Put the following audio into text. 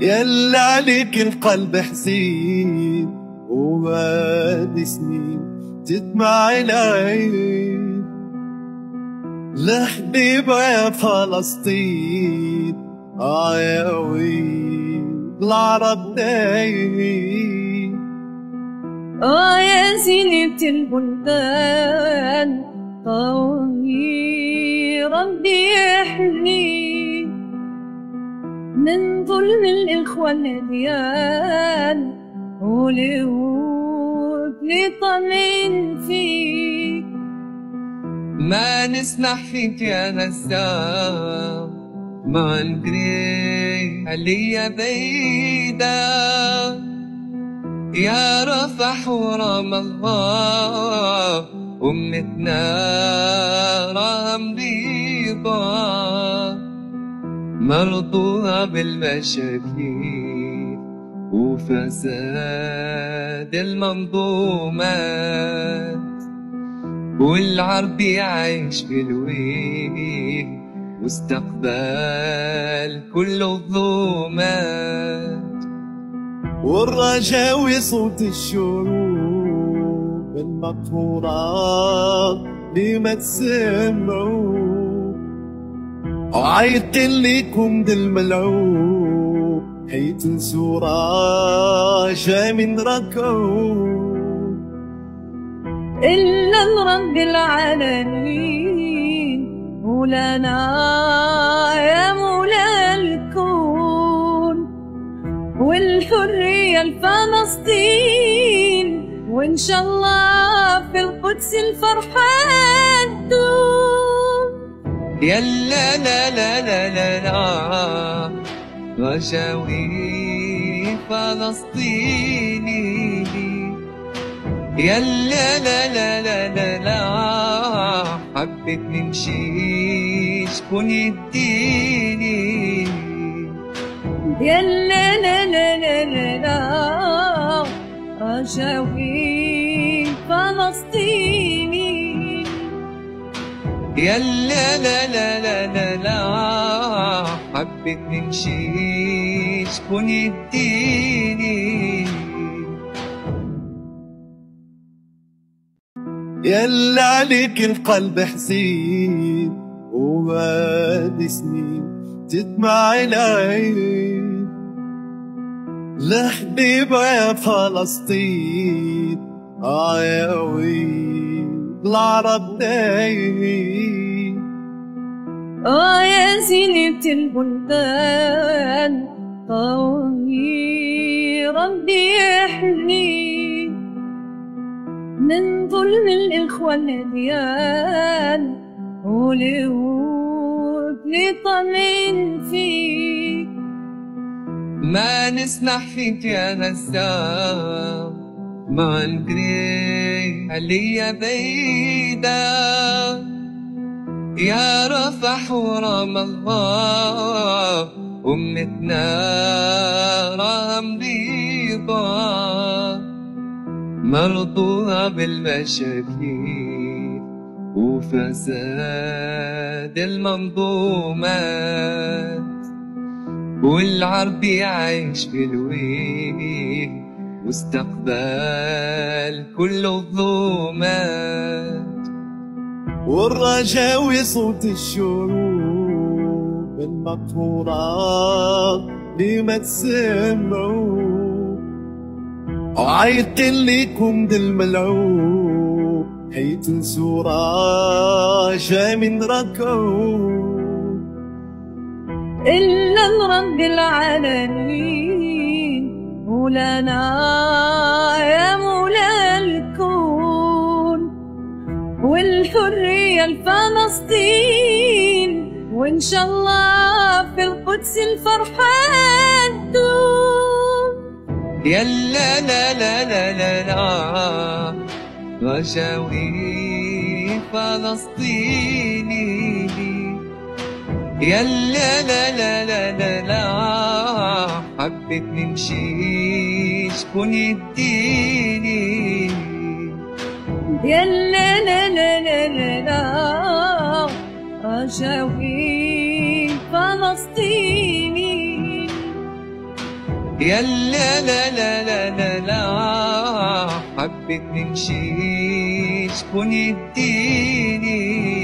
يلا عليك القلب حزين وبعد سنين تدمع العين. لحبيبة يا فلسطين يا ويل العرب دايمين آه يا زينة البلدان قومي ربي يحمي من ظلم الإخوة الأديان ولود لطمن فيك. ما نسمح فيك يا غزال ما نقري عليا بعيدة يا رفح ورام الله. أمتنا رام رضا مرضوها بالمشاكل وفساد المنظومات. والعربي عايش بالويل واستقبال كل الظلمات. والرجاوي صوت الشروق المقهورات لما تسمعوا وعيط لكم دل الملعوب حيت السورة جا من ركو إلا لرب العالمين مولانا يا مولا الكون. والحرية الفلسطين وإن شاء الله في القدس الفرحة تدوم يلا لا لا لا لا لا. فلسطيني يلا لا لا لا لا لا. حبيت نمشي شكون يديني يلا لا لا لا لا لا. رجاوي فلسطيني يلا لا لا لا لا لا. حبيت نمشي شكون يديني يلا عليك القلب حزين وبعد سنين تدمع العين. لحبيبة يا فلسطين آه يا ويل العرب دايمين آه يا زينة البلدان قومي ربي يحمي. من ظلم الإخوة الأديان ولود لطمن فيك ما نسمح فيك يا غزال نقري عليا بعيدة يا رفح ورام الله أمتنا رام رضا مرضوها بالمشاكل وفساد المنظومات والعربي عايش بالويل واستقبال كل الظلمات. والرجاوي صوت الشروق المقهورات لما تسمعوا. وعيط لكم دل الملعوب حيت السورة جا من ركو إلا لرب العالمين. مولانا يا مولا الكون والحرية الفلسطين وإن شاء الله في القدس الفرحة تدوم. يلا لا لا لا لا لا فلسطيني. يلا لا لا لا لا لا حبيت نمشي شكون يديني يلا لا لا لا لا لا رجاوي فلسطيني. يا لا لا لا لا لا لا حبيت نمشي شكون يديني